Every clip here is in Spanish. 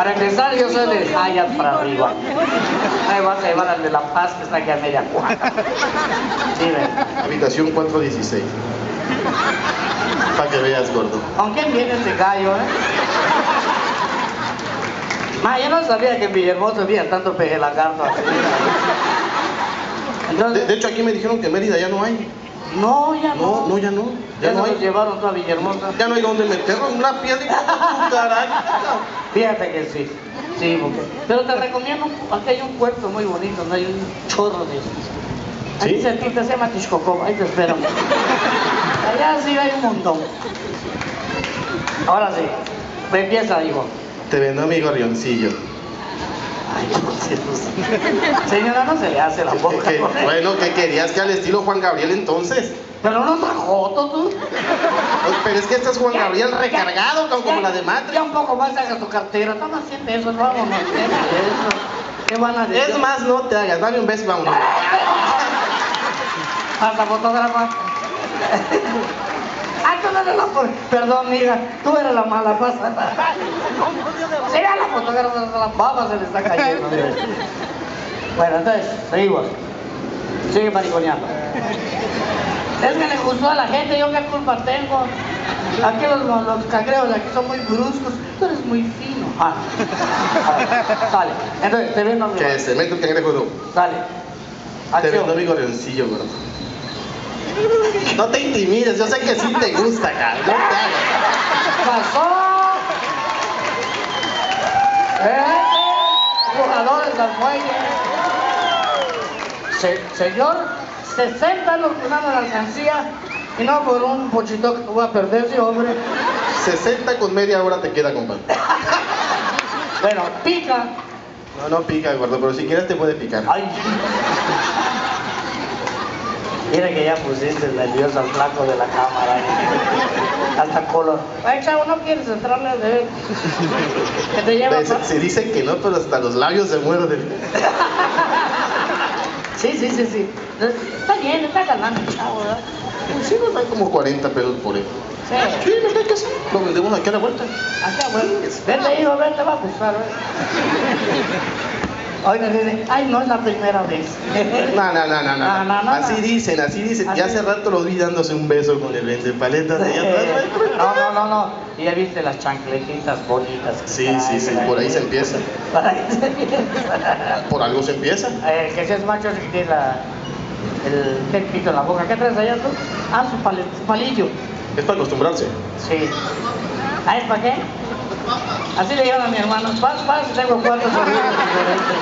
Para empezar, yo soy de Hayat para arriba. Ahí vas a llevar al de La Paz, que está aquí a media cuadra. Sí. Habitación 416. Para que veas, gordo. ¿Con quién viene este gallo, eh? Ma, yo no sabía que en Villahermosa había tanto peje lagarto así. De, Entonces, de hecho, aquí me dijeron que Mérida ya no hay. No, ya no. No, no, ya no. Ya Ya no hay. llevaron toda Villahermosa. Ya no hay donde meterlo. Una piedra y carajo. Fíjate que sí. Sí, porque... Pero te recomiendo, aquí hay un puerto muy bonito, no hay un chorro de... Ahí ¿Sí? cerquita se llama Tishkokov, ahí te espero. Allá sí hay un montón. Ahora sí, empieza, hijo. Te vendo mi gorrioncillo. Ay, Dios. Señora, no se le hace la boca. ¿Qué- qué- con él. bueno, ¿qué querías que al estilo Juan Gabriel entonces? Pero no joto tú. Pues, Pero es que este es Juan Ya, Gabriel recargado, como, como ya, la de Matrix. Ya un poco más haga tu cartera. Toma 100 pesos, vámonos. ¿Qué es eso? ¿Qué van a decir? Es más, no te hagas, dame un beso y vámonos. Hasta fotógrafa. Tú no eres la Perdón, mija, tú eres la mala pasa. Mira la fotógrafa, la baba se le está cayendo. Bueno, entonces, seguimos. Sigue mariconeando. Es que le gustó a la gente, yo qué culpa tengo. Aquí los, los, los cangreos de aquí son muy bruscos, tú eres muy fino. Ah. Ah, Sale. Entonces, te vendo mi Que se mete el cangrejo no. Sale. Te Acción. vendo mi gorrioncillo, gordo. No te intimides, yo sé que sí te gusta, cara. No te hagas. pasó. Este, jugadores del muelle. Se- señor, 60 años ganando la alcancía y no por un pochito que voy a perder, sí, hombre. 60 con media hora te queda, compadre. Bueno, pica. No, no pica, gordo, pero si quieres te puede picar. Ay. Mira que ya pusiste nervioso al flaco de la cámara. Hasta color. Ay, chavo, no quieres entrarle a ver. Que te lleva. Ves, pa- Se dice que no, pero hasta los labios se muerden. Sí, sí, sí, sí. Está bien, está ganando, chavo, ¿verdad? Sí, nos da como 40 pesos por él. Sí. Cae que sí. Lo vendemos aquí a la vuelta. Acá, bueno. Vente, hijo, vente, va a gustar, ¿eh? Hoy me dice, ay, no es la primera vez. No, no, no, no, No, no, no. no, Así dicen, así dicen. Así Ya hace rato los vi dándose un beso con el paletas de allá atrás. No, no, no, no. Y ya viste las chancletitas bonitas. que Sí, sí, sí, por ahí se empieza. Por ahí se empieza. Por algo se empieza. Eh, que seas macho si tiene la, el el pito en la boca. ¿Qué traes allá tú? Ah, su palillo. Es para acostumbrarse. Sí. ¿Ah, es para qué? Así le dijeron a mi hermano, paz, paz, tengo cuatro sobrinos diferentes.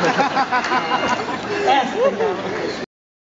Este.